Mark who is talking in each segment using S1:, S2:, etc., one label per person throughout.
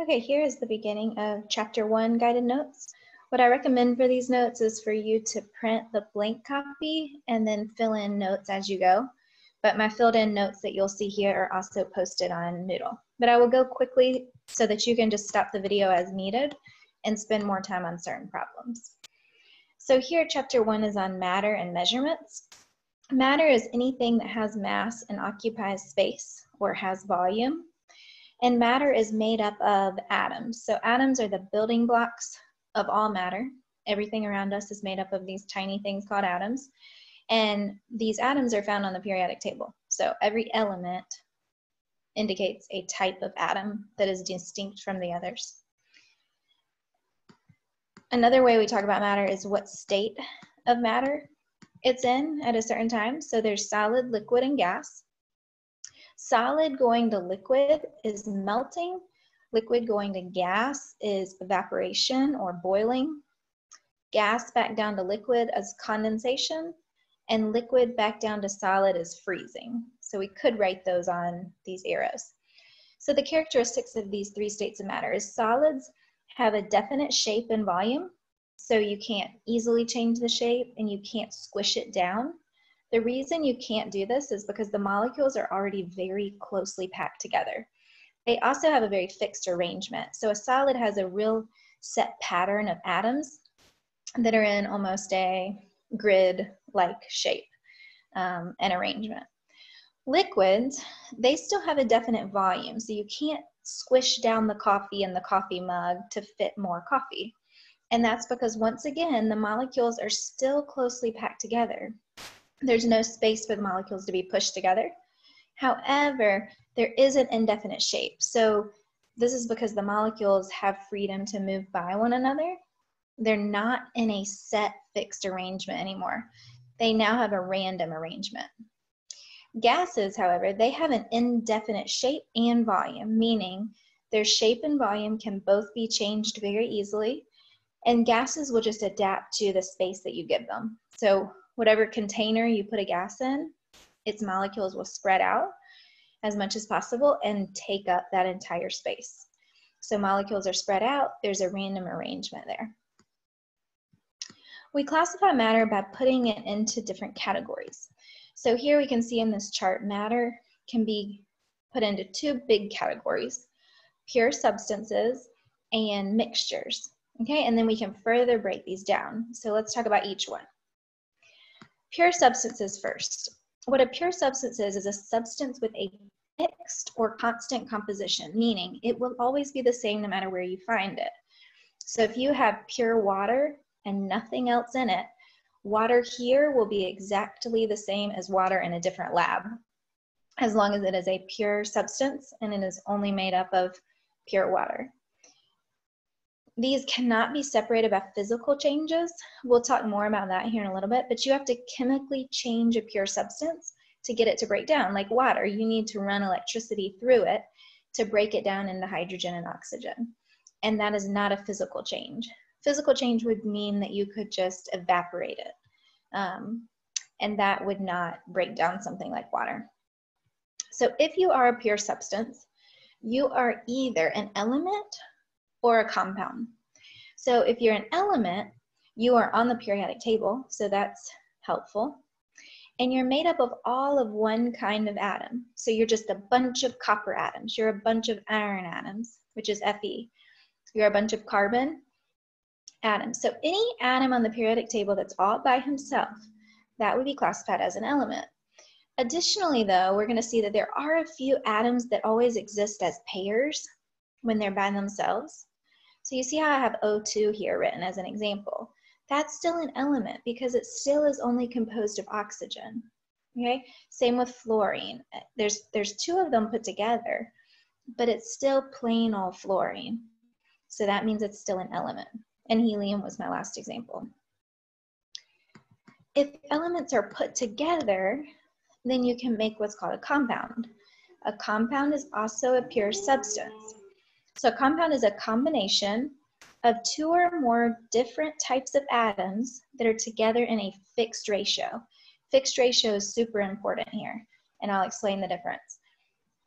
S1: Okay, here is the beginning of chapter one guided notes. What I recommend for these notes is for you to print the blank copy and then fill in notes as you go. But my filled in notes that you'll see here are also posted on Moodle. But I will go quickly so that you can just stop the video as needed and spend more time on certain problems. So here, chapter one is on matter and measurements. Matter is anything that has mass and occupies space or has volume. And matter is made up of atoms. So atoms are the building blocks of all matter. Everything around us is made up of these tiny things called atoms. And these atoms are found on the periodic table. So every element indicates a type of atom that is distinct from the others. Another way we talk about matter is what state of matter it's in at a certain time. So there's solid, liquid, and gas. Solid going to liquid is melting. Liquid going to gas is evaporation or boiling. Gas back down to liquid as condensation. And liquid back down to solid is freezing. So we could write those on these arrows. So the characteristics of these three states of matter is solids have a definite shape and volume. So you can't easily change the shape and you can't squish it down. The reason you can't do this is because the molecules are already very closely packed together. They also have a very fixed arrangement. So a solid has a real set pattern of atoms that are in almost a grid-like shape um, and arrangement. Liquids, they still have a definite volume, so you can't squish down the coffee in the coffee mug to fit more coffee. And that's because once again, the molecules are still closely packed together. There's no space for the molecules to be pushed together. However, there is an indefinite shape. So this is because the molecules have freedom to move by one another. They're not in a set fixed arrangement anymore. They now have a random arrangement. Gases, however, they have an indefinite shape and volume, meaning their shape and volume can both be changed very easily, and gases will just adapt to the space that you give them. So whatever container you put a gas in, its molecules will spread out as much as possible and take up that entire space. So molecules are spread out, there's a random arrangement there. We classify matter by putting it into different categories. So here we can see in this chart, matter can be put into two big categories, pure substances and mixtures. Okay, and then we can further break these down. So let's talk about each one. Pure substances first. What a pure substance is, is a substance with a fixed or constant composition, meaning it will always be the same no matter where you find it. So if you have pure water and nothing else in it, water here will be exactly the same as water in a different lab, as long as it is a pure substance and it is only made up of pure water. These cannot be separated by physical changes. We'll talk more about that here in a little bit, but you have to chemically change a pure substance to get it to break down. Like water, you need to run electricity through it to break it down into hydrogen and oxygen. And that is not a physical change. Physical change would mean that you could just evaporate it. Um, and that would not break down something like water. So if you are a pure substance, you are either an element or a compound. So if you're an element, you are on the periodic table, so that's helpful. And you're made up of all of one kind of atom. So you're just a bunch of copper atoms. You're a bunch of iron atoms, which is Fe. You're a bunch of carbon atoms. So any atom on the periodic table that's all by himself, that would be classified as an element. Additionally, though, we're going to see that there are a few atoms that always exist as pairs when they're by themselves. So you see how I have O2 here written as an example. That's still an element because it still is only composed of oxygen. Okay, same with fluorine. There's, there's two of them put together, but it's still plain old fluorine. So that means it's still an element. And helium was my last example. If elements are put together, then you can make what's called a compound. A compound is also a pure substance. So a compound is a combination of two or more different types of atoms that are together in a fixed ratio. Fixed ratio is super important here, and I'll explain the difference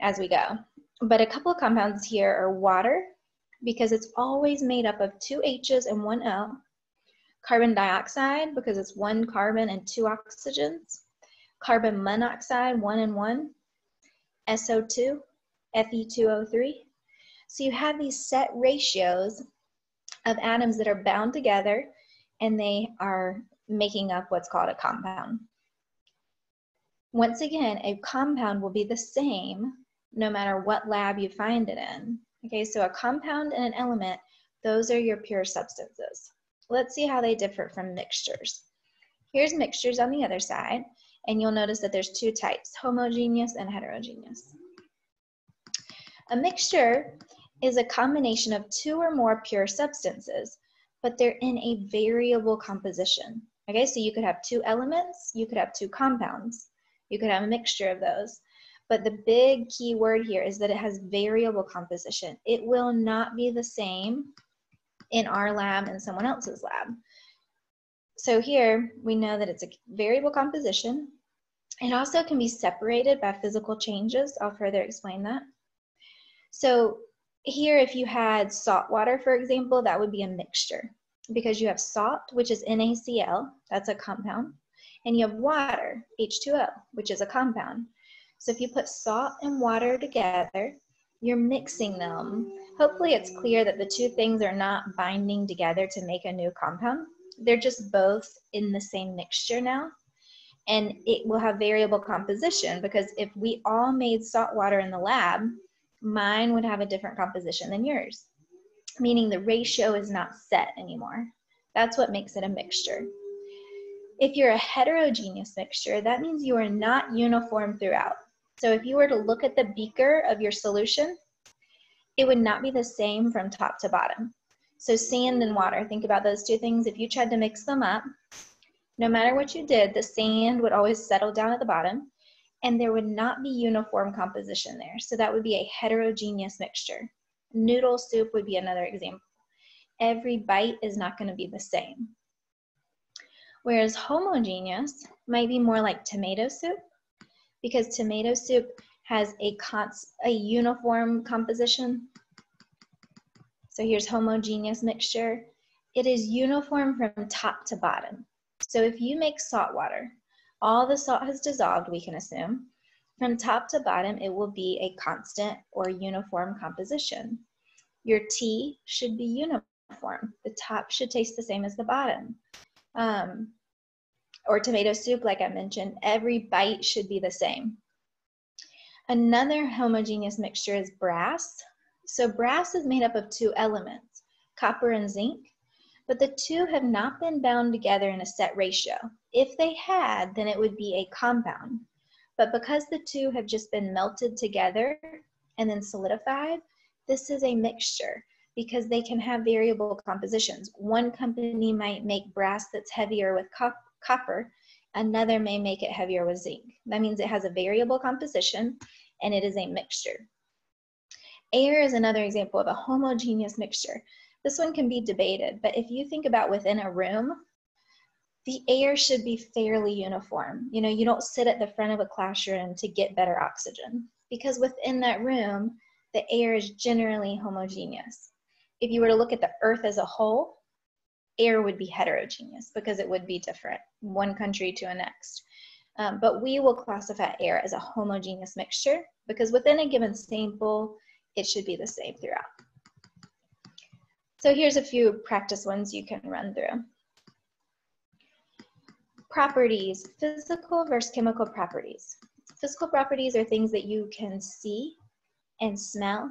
S1: as we go. But a couple of compounds here are water because it's always made up of two H's and one O. Carbon dioxide because it's one carbon and two oxygens. Carbon monoxide, one and one. SO2, Fe2O3. So you have these set ratios of atoms that are bound together and they are making up what's called a compound. Once again, a compound will be the same no matter what lab you find it in. Okay, so a compound and an element, those are your pure substances. Let's see how they differ from mixtures. Here's mixtures on the other side, and you'll notice that there's two types, homogeneous and heterogeneous. A mixture is a combination of two or more pure substances, but they're in a variable composition. Okay, so you could have two elements, you could have two compounds, you could have a mixture of those. But the big key word here is that it has variable composition. It will not be the same in our lab and someone else's lab. So here we know that it's a variable composition. It also can be separated by physical changes. I'll further explain that. So here, if you had salt water, for example, that would be a mixture because you have salt, which is NaCl, that's a compound, and you have water, H2O, which is a compound. So if you put salt and water together, you're mixing them. Hopefully it's clear that the two things are not binding together to make a new compound. They're just both in the same mixture now. And it will have variable composition because if we all made salt water in the lab, mine would have a different composition than yours, meaning the ratio is not set anymore. That's what makes it a mixture. If you're a heterogeneous mixture, that means you are not uniform throughout. So if you were to look at the beaker of your solution, it would not be the same from top to bottom. So sand and water, think about those two things. If you tried to mix them up, no matter what you did, the sand would always settle down at the bottom and there would not be uniform composition there. So that would be a heterogeneous mixture. Noodle soup would be another example. Every bite is not going to be the same. Whereas homogeneous might be more like tomato soup because tomato soup has a, a uniform composition. So here's homogeneous mixture. It is uniform from top to bottom. So if you make salt water, all the salt has dissolved, we can assume. From top to bottom, it will be a constant or uniform composition. Your tea should be uniform. The top should taste the same as the bottom. Um, or tomato soup, like I mentioned, every bite should be the same. Another homogeneous mixture is brass. So brass is made up of two elements, copper and zinc but the two have not been bound together in a set ratio. If they had, then it would be a compound. But because the two have just been melted together and then solidified, this is a mixture because they can have variable compositions. One company might make brass that's heavier with copper, another may make it heavier with zinc. That means it has a variable composition and it is a mixture. Air is another example of a homogeneous mixture. This one can be debated, but if you think about within a room, the air should be fairly uniform. You know, you don't sit at the front of a classroom to get better oxygen because within that room, the air is generally homogeneous. If you were to look at the earth as a whole, air would be heterogeneous because it would be different one country to a next. Um, but we will classify air as a homogeneous mixture because within a given sample, it should be the same throughout. So here's a few practice ones you can run through. Properties, physical versus chemical properties. Physical properties are things that you can see and smell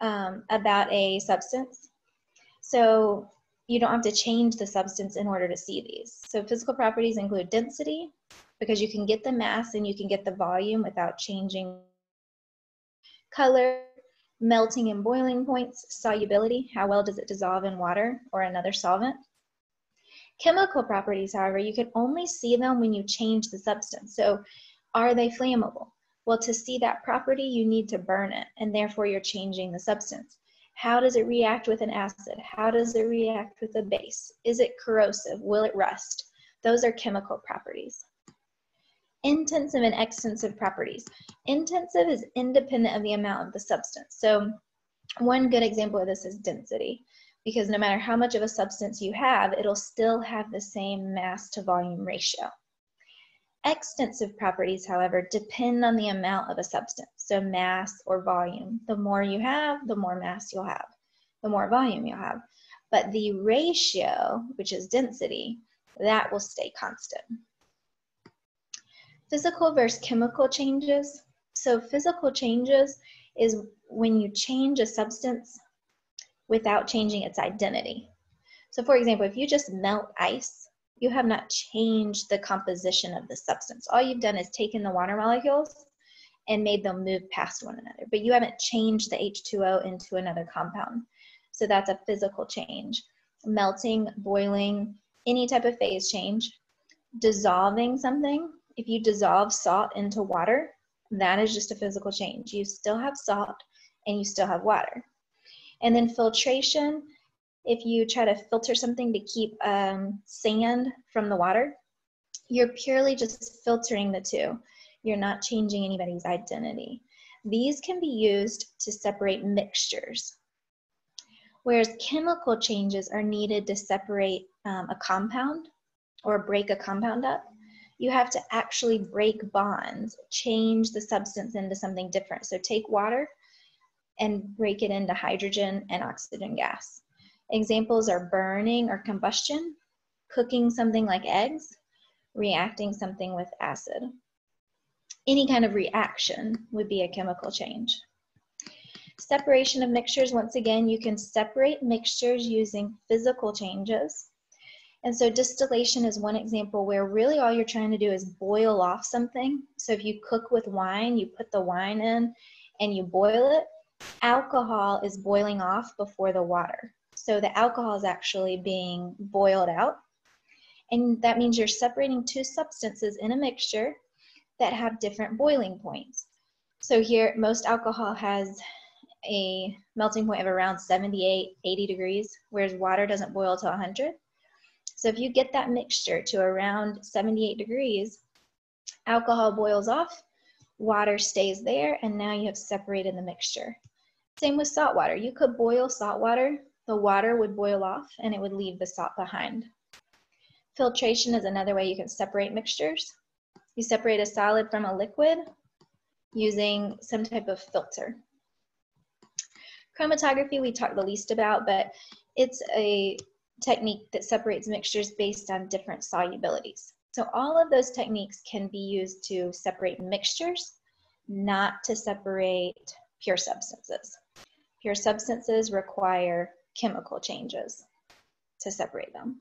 S1: um, about a substance. So you don't have to change the substance in order to see these. So physical properties include density, because you can get the mass and you can get the volume without changing color, melting and boiling points, solubility, how well does it dissolve in water or another solvent. Chemical properties, however, you can only see them when you change the substance. So are they flammable? Well, to see that property, you need to burn it, and therefore you're changing the substance. How does it react with an acid? How does it react with a base? Is it corrosive? Will it rust? Those are chemical properties intensive and extensive properties. Intensive is independent of the amount of the substance. So One good example of this is density, because no matter how much of a substance you have, it'll still have the same mass to volume ratio. Extensive properties, however, depend on the amount of a substance, so mass or volume. The more you have, the more mass you'll have, the more volume you'll have. But the ratio, which is density, that will stay constant. Physical versus chemical changes. So physical changes is when you change a substance without changing its identity. So for example, if you just melt ice, you have not changed the composition of the substance. All you've done is taken the water molecules and made them move past one another, but you haven't changed the H2O into another compound. So that's a physical change. Melting, boiling, any type of phase change. Dissolving something, if you dissolve salt into water, that is just a physical change. You still have salt and you still have water. And then filtration, if you try to filter something to keep um, sand from the water, you're purely just filtering the two. You're not changing anybody's identity. These can be used to separate mixtures. Whereas chemical changes are needed to separate um, a compound or break a compound up, you have to actually break bonds, change the substance into something different. So take water and break it into hydrogen and oxygen gas. Examples are burning or combustion, cooking something like eggs, reacting something with acid. Any kind of reaction would be a chemical change. Separation of mixtures, once again, you can separate mixtures using physical changes. And so distillation is one example where really all you're trying to do is boil off something. So if you cook with wine, you put the wine in and you boil it, alcohol is boiling off before the water. So the alcohol is actually being boiled out. And that means you're separating two substances in a mixture that have different boiling points. So here, most alcohol has a melting point of around 78, 80 degrees, whereas water doesn't boil to 100. So if you get that mixture to around 78 degrees, alcohol boils off, water stays there, and now you have separated the mixture. Same with salt water. You could boil salt water, the water would boil off, and it would leave the salt behind. Filtration is another way you can separate mixtures. You separate a solid from a liquid using some type of filter. Chromatography we talked the least about, but it's a technique that separates mixtures based on different solubilities. So all of those techniques can be used to separate mixtures, not to separate pure substances. Pure substances require chemical changes to separate them.